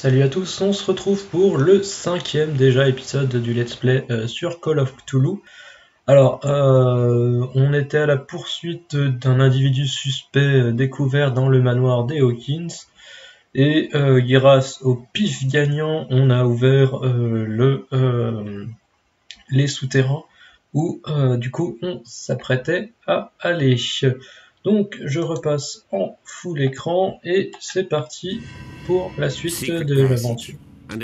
Salut à tous, on se retrouve pour le cinquième déjà épisode du let's play euh, sur Call of Cthulhu. Alors, euh, on était à la poursuite d'un individu suspect euh, découvert dans le manoir des Hawkins. Et grâce au pif gagnant, on a ouvert le, les souterrains où du coup on s'apprêtait à aller. Donc je repasse en full écran et c'est parti pour la suite de l'aventure. Il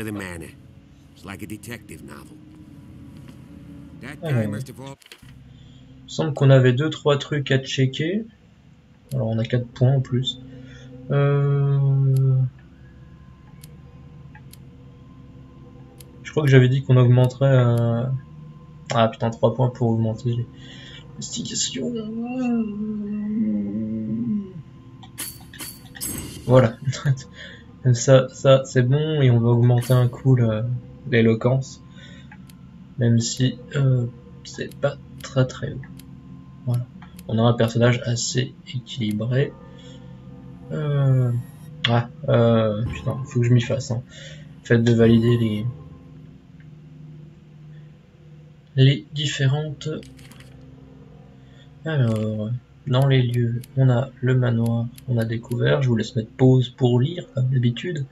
me semble qu'on avait 2-3 trucs à checker. Alors on a 4 points en plus. Euh... Je crois que j'avais dit qu'on augmenterait... Ah putain 3 points pour augmenter Voilà. ça, ça c'est bon et on va augmenter un coup l'éloquence. Même si euh, c'est pas très très haut. Voilà. On a un personnage assez équilibré. Euh... Ah, euh, putain, faut que je m'y fasse. Hein. Faites de valider les les différentes alors, dans les lieux, on a le manoir, on a découvert, je vous laisse mettre pause pour lire comme d'habitude.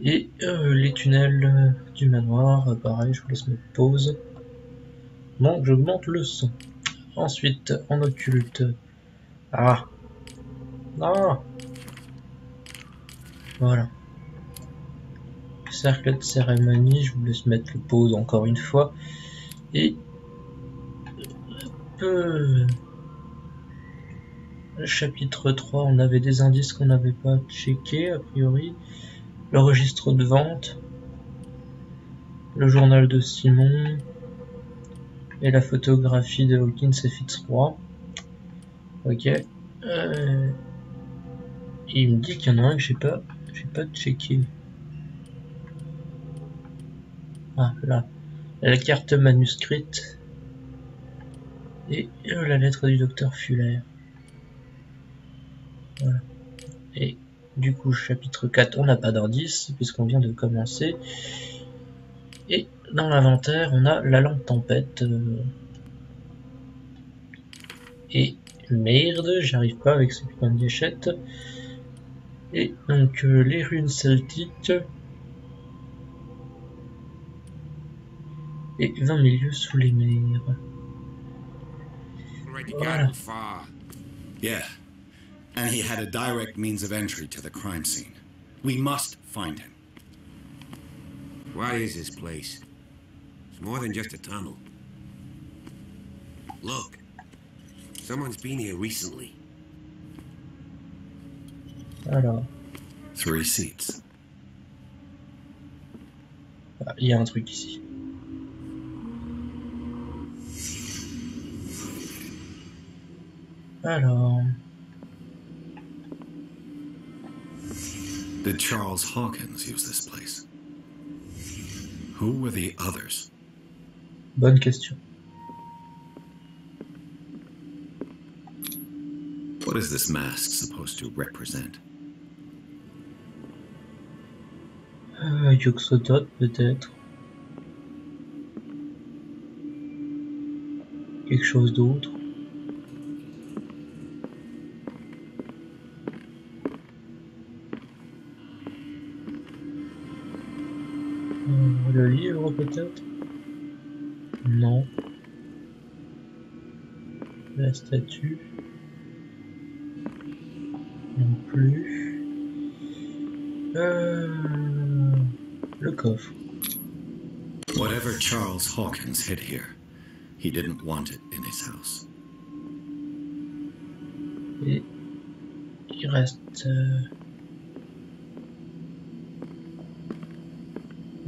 Et euh, les tunnels du manoir, euh, pareil, je vous laisse mettre pause. Donc j'augmente le son. Ensuite, en occulte. Ah Ah Voilà. Cercle de cérémonie, je vous laisse mettre pause encore une fois. Et le chapitre 3, on avait des indices qu'on n'avait pas checké a priori. Le registre de vente, le journal de Simon et la photographie de Hawkins et Fitzroy. Ok. Euh, il me dit qu'il y en a un que j'ai pas, j'ai pas checké. Ah là, la carte manuscrite et euh, la lettre du docteur Fuller. Voilà. Et du coup, chapitre 4, on n'a pas d'indice, puisqu'on vient de commencer. Et dans l'inventaire, on a la lampe tempête. Euh. Et merde, j'arrive pas avec ce putain de gâchette. Et donc, euh, les runes celtiques. Et 20 milieux sous les mers. Got far. Yeah, and he had a direct means of entry to the crime scene. We must find him. Why is this place? It's more than just a tunnel. Look, someone's been here recently. Alors. Three seats. Il y a un truc ici. Alors. Did Charles Hawkins use this place? Who were the others? Bonne question. What is this mask supposed to represent? Euh, Yuxotot, peut-être. Quelque chose d'autre. Peut-être? Non. La statue Non plus. Euh... Le coffre. Whatever Charles Hawkins hid here, he didn't want it in his house. Et il reste... Euh...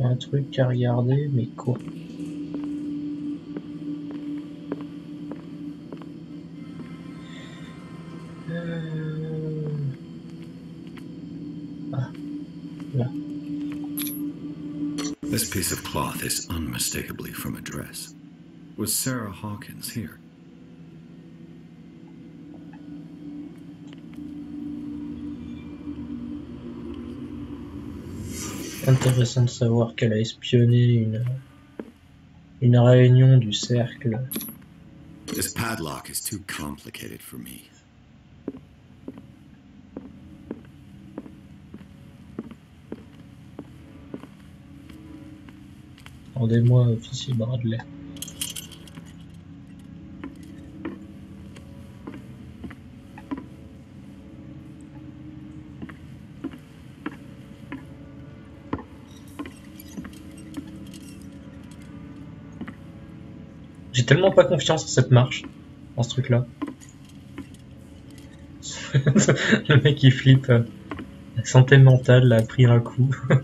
un truc à regarder, mais quoi euh... Ah, là. This piece of cloth is unmistakably from a dress. Was Sarah Hawkins here? Intéressant de savoir qu'elle a espionné une, une réunion du cercle. This padlock is too complicated for me. Rendez-moi, officier Bradley. J'ai tellement pas confiance en cette marche, en ce truc-là. Le mec il flippe. La santé mentale l'a pris un coup.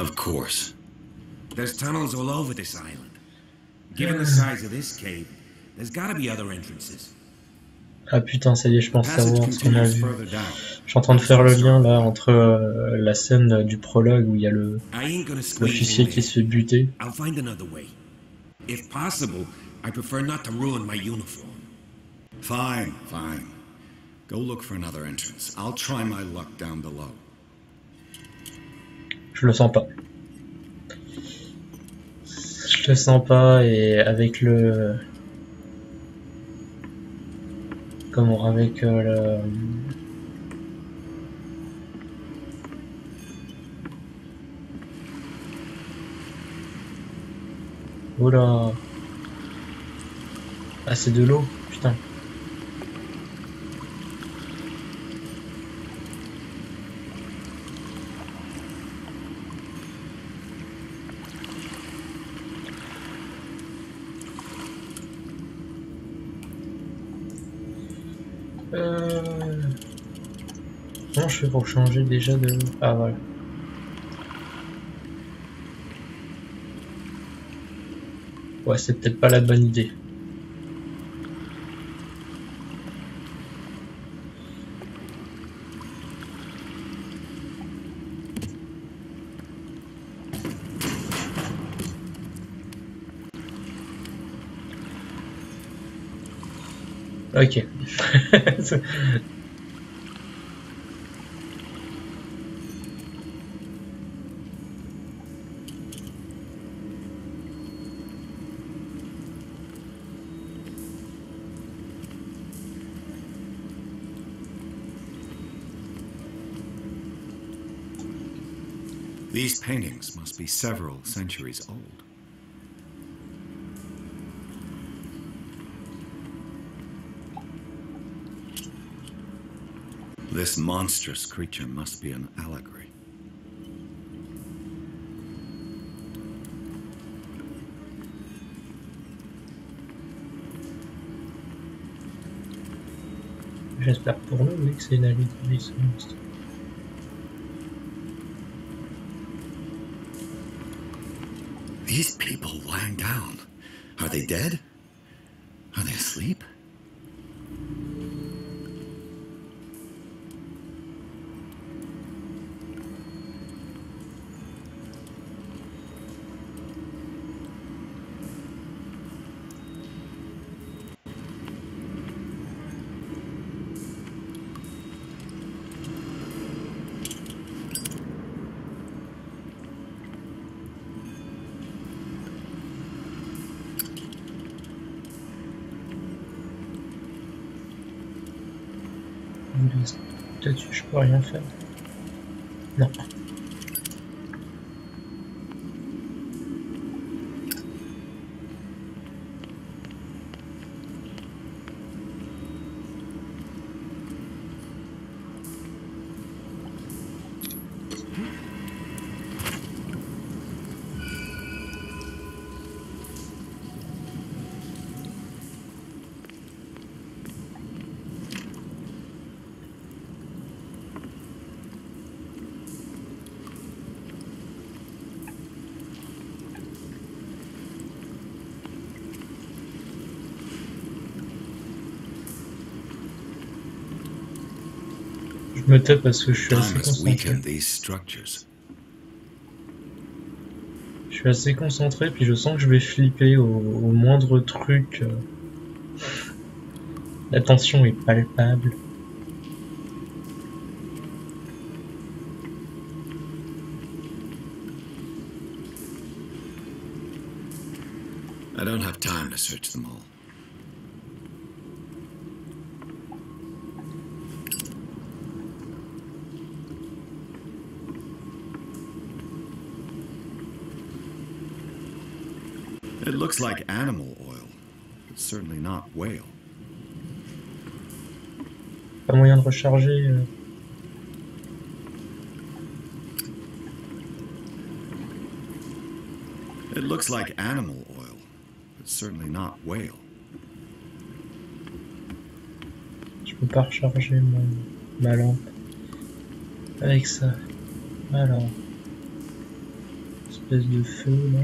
Of course. There's tunnels all over this island. Given the size of this cave, there's gotta be other entrances. Ah putain, ça y est, je pense savoir ce qu'on a vu. Je suis en train de faire le lien là entre euh, la scène du prologue où il y a le l'officier qui se fait buter. I'll find another way. If possible, I prefer not to ruin my uniform. Fine, fine. Go look for another entrance. I'll try my luck down below. Je le sens pas. Sens pas et avec le comment avec euh, le Oula Ah c'est de l'eau, putain. Euh... Comment je pour changer déjà de... Ah voilà. Ouais, c'est peut-être pas la bonne idée. Ok. These paintings must be several centuries old. This monstrous creature must be an allegory. J'espère pour que c'est une allégorie ce monstre. These people lying down. Are they dead? Are they asleep? Que je peux rien faire. Non. Je me tais parce que je suis assez concentré. Je suis assez concentré, puis je sens que je vais flipper au, au moindre truc. La tension est palpable. I don't have time to search them all. It looks like animal oil. It's certainly not whale. Pas moyen de recharger. euh. It looks like animal oil. It's certainly not whale. Je peux pas recharger mon, ma lampe. Avec ça. Alors. Espèce de feu là.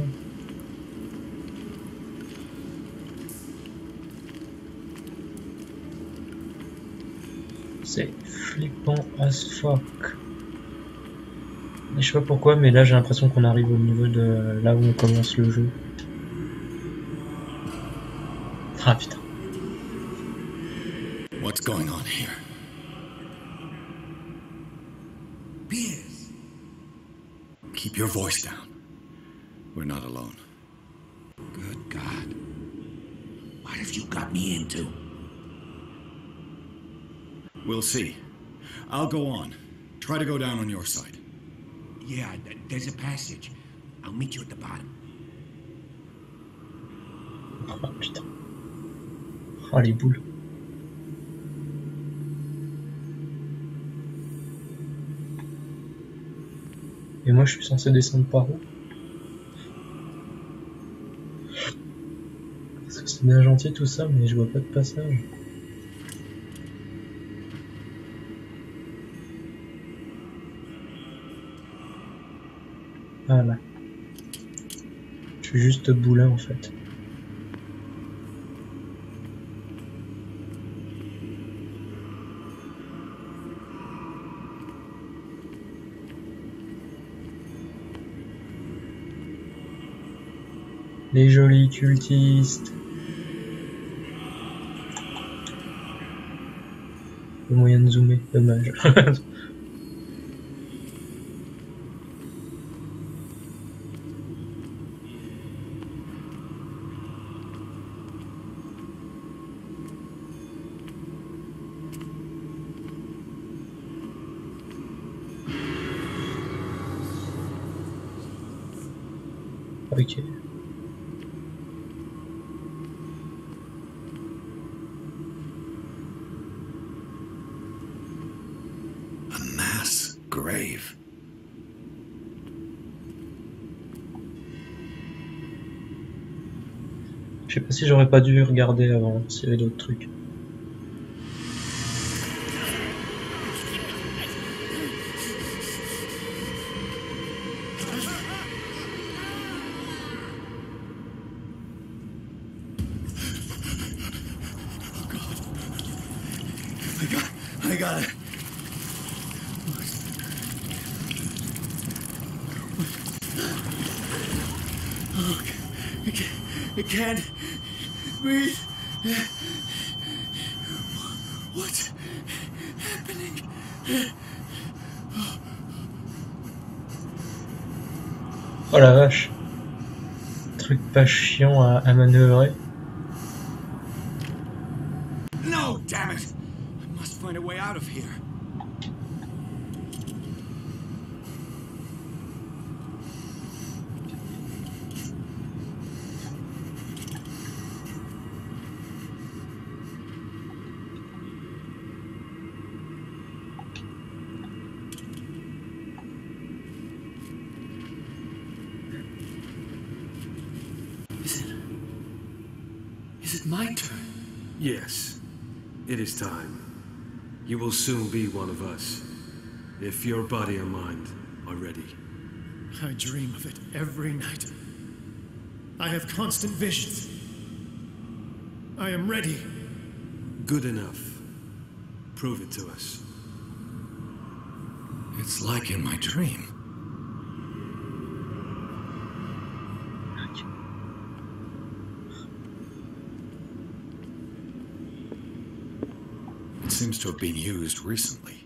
Flippant as fuck. Je sais pas pourquoi, mais là j'ai l'impression qu'on arrive au niveau de là où on commence le jeu. Ah putain. What's going on here? Pierce! Keep your voice down. We're not alone. Good God. What have you got me into? We'll see. I'll go on. Try to go down on your side. Yeah, th- there's a passage. I'll meet you at the bottom. Oh putain. Oh les boules. Et moi je suis censé descendre par où? Parce que c'est bien gentil tout ça, mais je vois pas de passage. Voilà. Je suis juste boulin en fait. Les jolis cultistes. Le moyen de zoomer, dommage. ok. A mass grave. Je sais pas si j'aurais pas dû regarder avant s'il y avait d'autres trucs. Breathe. What's happening? Oh la vache. Truc pas chiant à manœuvrer. Is it my turn? Yes, it is time. You will soon be one of us, if your body and mind are ready. I dream of it every night. I have constant visions. I am ready. Good enough. Prove it to us. It's like in my dream. Seems to have been used recently.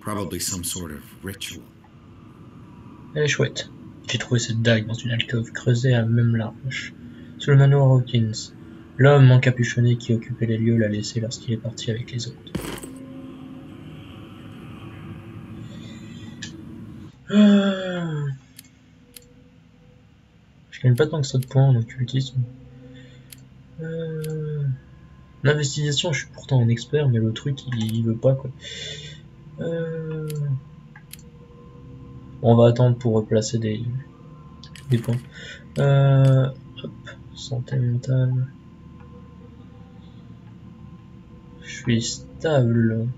Probably some sort of ritual. Elle est chouette. J'ai trouvé cette dague dans une alcôve creusée à même large, sous le manoir Hawkins. L'homme encapuchonné qui occupait les lieux l'a laissé lorsqu'il est parti avec les autres. Ah. Je gagne pas tant que ça de points en occultisme. L'investigation, je suis pourtant un expert, mais le truc, il, veut pas, quoi. Euh... On va attendre pour replacer des, des points. Euh... Hop, santé mentale. Je suis stable.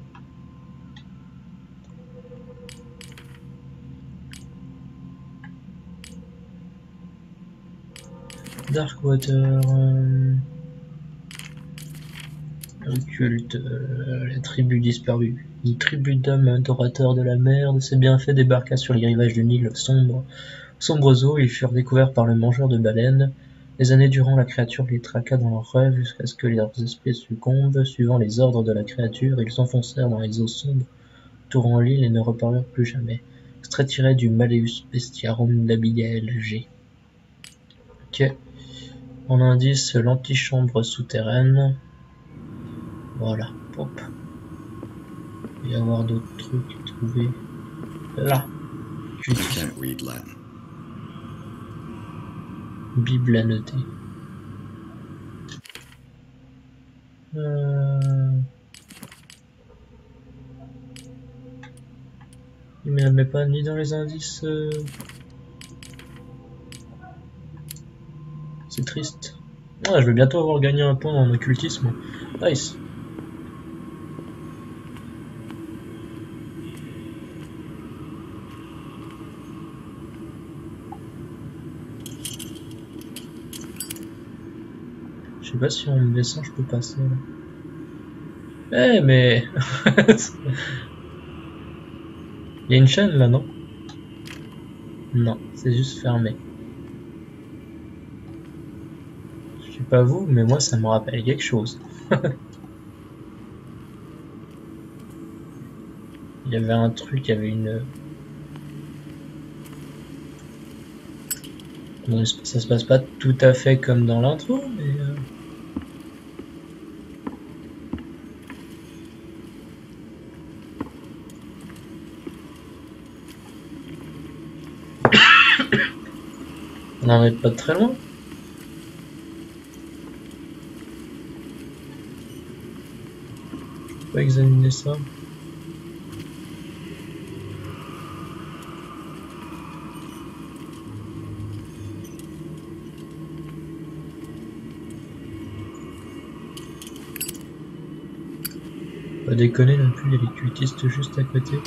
Darkwater. Euh... Occulte, euh, la tribu disparue. Une tribu d'hommes adorateurs de la mer, de ses bienfaits débarqua sur les rivages du Nil sombre. Sombres eaux, ils furent découverts par le mangeur de baleines. Des années durant, la créature les traqua dans leurs rêves jusqu'à ce que leurs esprits succombent. Suivant les ordres de la créature, ils s'enfoncèrent dans les eaux sombres, tourant l'île et ne reparurent plus jamais. Extrait du Malleus Bestiarum d'Abigail G. Ok. En indice, l'antichambre souterraine. Voilà, hop. Il va y avoir d'autres trucs à trouver. Là. Bible à noter. Euh... Mais elle met pas ni dans les indices. euh. C'est triste. Ah, je vais bientôt avoir gagné un point en occultisme. Nice. Je sais pas si en me laissant je peux passer. Eh mais... Il y a une chaîne là, non? Non, c'est juste fermé. Je sais pas vous, mais moi ça me rappelle quelque chose. Il y avait un truc, il y avait une... Ça se passe pas tout à fait comme dans l'intro, mais... n'en est pas très loin. Va examiner ça. Pas déconner non plus, les cultistes juste à côté.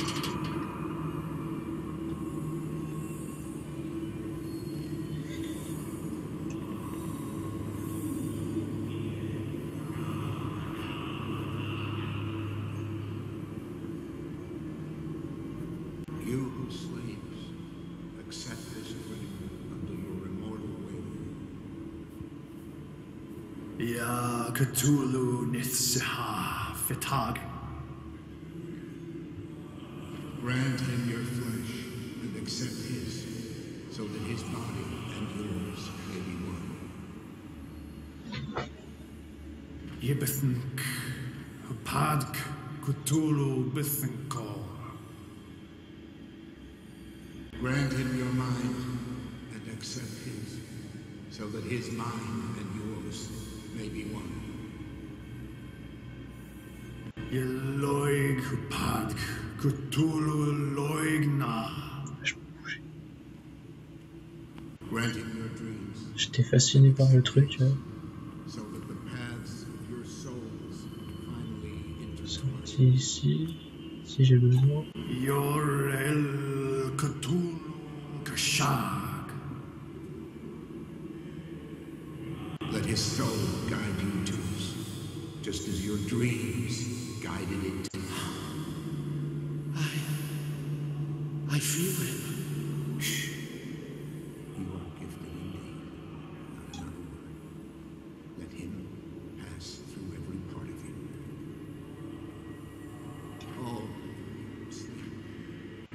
Cthulhu Nithsiha Fitag. Grant him your flesh and accept his, so that his body and yours may be one. Yibithink Padk Cthulhu Bithinkor. Grant him your mind and accept his, so that his mind and yours may be one. J'étais fasciné par le truc. so that the paths of your souls finally intertwine. Sorti ici, si j'ai besoin. Yorel Cthulhu Kashag. Guided it to I feel him. Shh. You are gifted indeed. Let him pass through every part of you. Oh.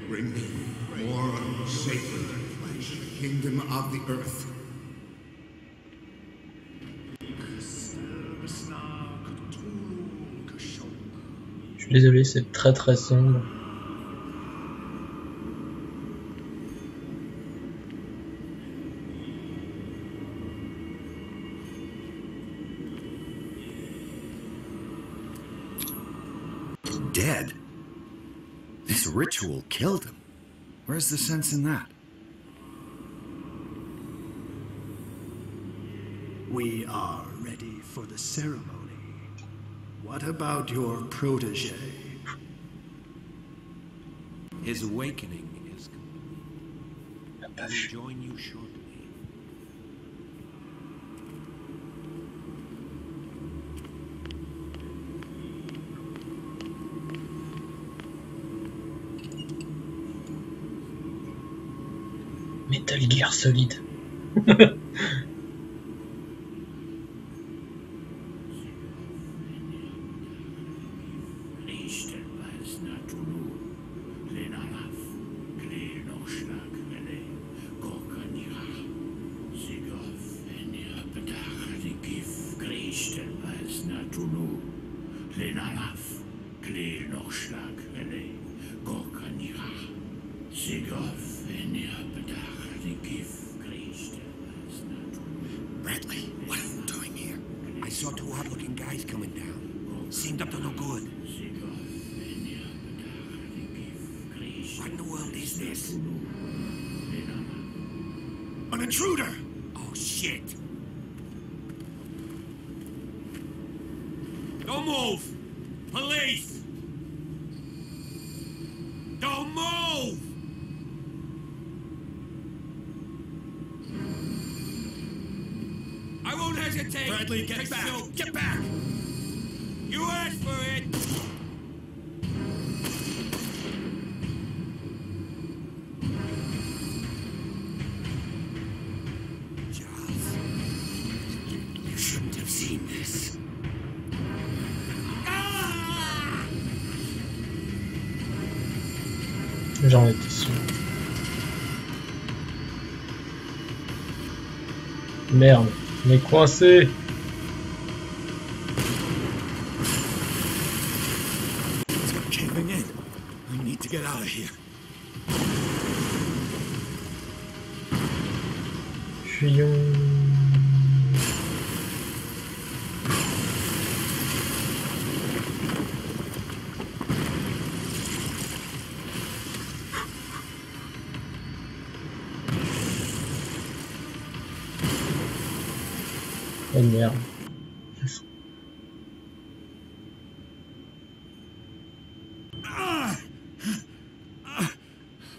Bring me more sacred flesh, kingdom of the earth. Suis désolé, c'est très très sombre. Dead? This ritual killed him. Where's the sense in that? We are ready for the ceremony. What about your protege? His awakening is complete. I will join you shortly. Metal Gear Solid. Bradley, what are you doing here? I saw two odd-looking guys coming down. Seemed up to no good. What in the world is this? An intruder! Oh, shit! Don't move! Won't hesitate. Bradley, get Take back. So, get back. You asked for it. Charles, you shouldn't have seen this. J'en étais sûr. Merde, on est coincé. It's caving in. I need to get out of here. Fuyons. Oh merde. Ah! Ah!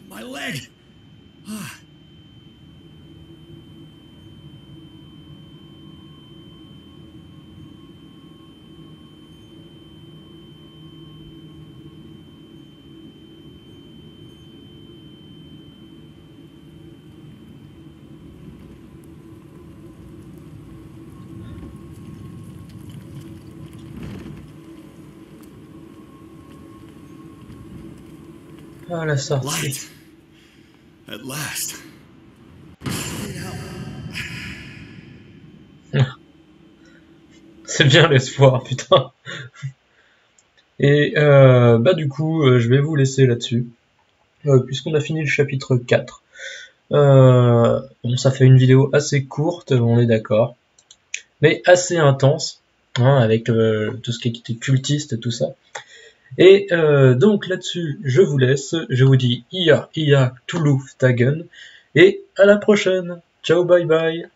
My leg! Ah! Ah la sortie. Light! At last. C'est bien l'espoir, putain. Et euh, bah du coup, euh, je vais vous laisser là-dessus, euh, puisqu'on a fini le chapitre 4. Euh, bon, ça fait une vidéo assez courte, on est d'accord, mais assez intense, hein, avec tout ce qui était cultiste, tout ça. Et euh, donc là-dessus, je vous laisse, je vous dis Ia Ia Toulouf Tagen, et à la prochaine. Ciao, bye bye.